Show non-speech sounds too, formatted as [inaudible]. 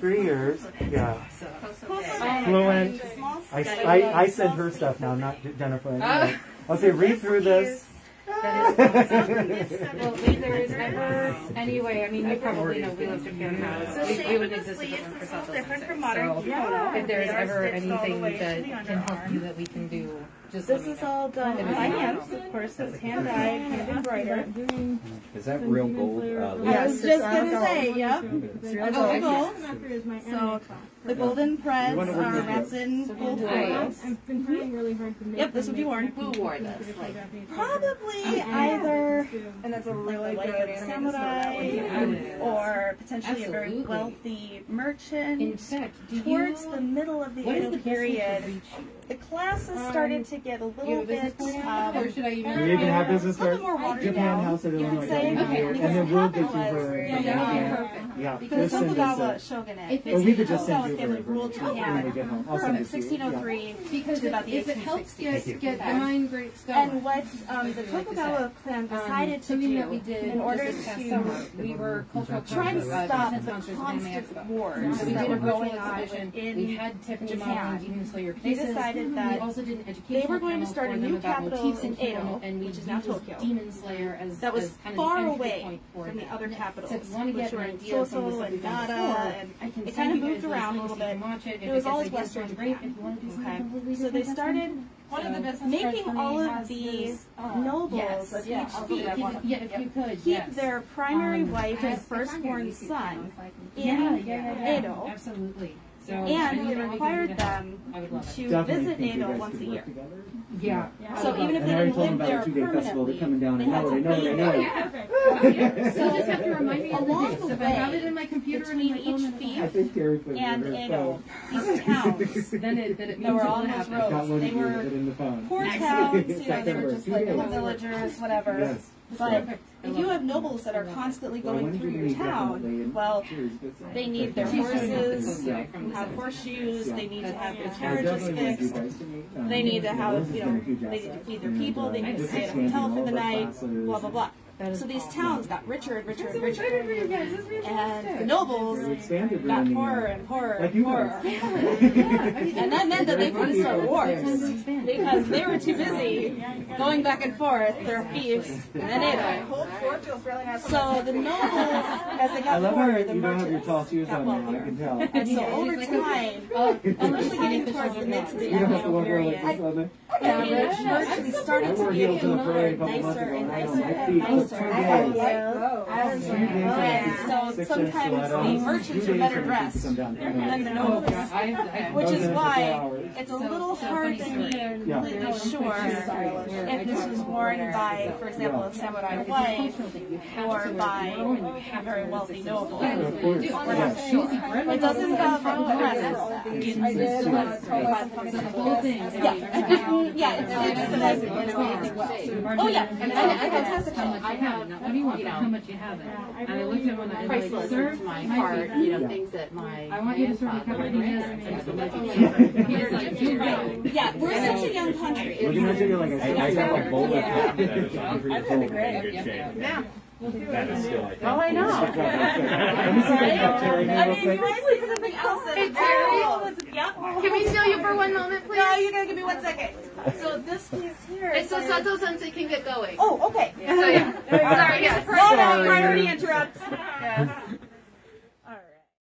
Three years, yeah. Fluent. I, I, I send her stuff now, not Jennifer. Anyway. Oh. I'll say, read through this. That is awesome. well, if there is ever any way, I mean, you probably know we live in Japan House. We, we wouldn't exist if it wasn't for South different from modern So, kimono. if there is ever stitched the anything that can help you that we can do, just This let me is all done It by is hand, of course. It's hand dyed, hand embroidered. Is that real gold? Uh, I was just gonna say, yep. It's It's all gold. So the golden threads are they do. wrapped in gold foils. I've been trying really hard to make Yep, this would be worn. Who wore this? Like, Probably either, and that's a really like good it. samurai, or potentially a very Absolutely. wealthy in merchant. fact, do Towards you, the middle of the what is Edo the best way to period, reach you? the classes started to get a Do you little have a business bit, plan? Or um, should I even? Do you even have business a little cards? more watered Japan down. House at You Illinois. could say, that we do. Okay. And then we'll get you Because her. it happened Yeah, was- yeah, yeah. perfect. Yeah. Because Just send us Tokugawa a- shogunate. If Or it's we could just Tokugawa send you family her ruled information Japan when we get home. I'll from send it to you. Yeah. 1603 Because to about if, the if it helps 1860s. get, you. get the mind great stuff. And what um, the Tokugawa clan decided to do that we did in order just to summer, we were cultural try to sponsors, uh, stop content the sponsors constant wars So we that did a were virtual going on exhibition. in we had Tiffany Japan. modeling Demon Slayer They pieces. decided we that also did an educational they were going to start a new capital motifs in and kimono, Edo, and we which is now used Tokyo. Demon Slayer as that was as kind of far an away point from the them. other So capitals, if you want to which get an were in idea of some of the Kyoto and we've Nara, and I can it kind of you moved around a little bit. can watch it. If It was gets always ideas Western. Japan. If you want to do something Okay. So they started One of the business making cards for me all of these uh, nobles Yes, of yeah, each I'll fief do. Yeah, if you could, keep yes. their primary Um, wife and firstborn son in yeah, Edo, Absolutely. So and anything they that we required them I would love it. to Definitely visit think you Edo guys once a year. together. Yeah. So even if they I already didn't told them live about there a two-day festival. They're permanently, coming down. they [laughs] I had know, to I know, I pay know. So just have to [laughs] remind me of Along the If I have way, it in my computer and between each and fief I think Terry put [laughs] it in and her Edo, phone. these towns then it, then it means were it will on those happen. Roads, they were in the phone. poor towns, you know, they were just like little villagers, whatever. Yes. But if you have nobles that are constantly going through your town, well, cheers, good stuff. they need their She's showing me the horses, photo Yeah. from the have horseshoes, they need to have their That's- carriages definitely want you fixed. guys to meet. They need to have, you know, they need to feed their people, they need to stay at a hotel for the night, blah, blah, blah. That is So these awesome. towns got richer and richer and richer. excited for you guys. This is And the nobles They expanded got really, poorer and poorer like and you poorer. guys. [laughs] And that meant that they couldn't start wars because they were too busy going back and forth, their fiefs, and then Edo. So the nobles, as they I got love how poorer, you the don't have your merchants tall shoes got on now, I wealthier. can tell. And so over She's like, time, Oh, especially getting towards the mid to the You don't have to Edo walk around like period, this all day. the merchants I started to wore heels in the parade a get couple months nicer ago. and I know, nicer my and feet took nicer. two I had days. heels. Two days And on so six-inch sometimes stilettos. the merchants Two are days better for the dressed feet to come down. I know. than the Oh, nobles. God. I, I, [laughs] Which Those is are for why hours. it's a So- little so hard funny to story. be Yeah. completely sure if this was worn by, for example, a samurai wife or by a very wealthy noble. Of course. We're not Yes. sure. It doesn't have crests. So the whole thing. Yeah, yeah, it's, it's like, oh yeah, And I, I can test how much you have. Not what do you want, but how much you have it. And I looked at one and I was like, priceless sir, my my heart, you know, things that my I want you to serve a grandfather, of grandparents, minutes. and that's He's like, you go. yeah, we're such a young country. Look at you like a I, I have a bowler cap that is Yeah. hundred years old and in good shape. Yeah. That is still, I think. Oh, I know. [laughs] Let me see that Terry I here real mean, you quick. might see something else that Hey, Terry. Yep. Can we steal you for one moment, please? No, you gotta give me one second. So this piece here. It's so is- Sato Sensei can get going. Oh, okay. So yeah. [laughs] Sorry, yes. No, no, priority interrupt.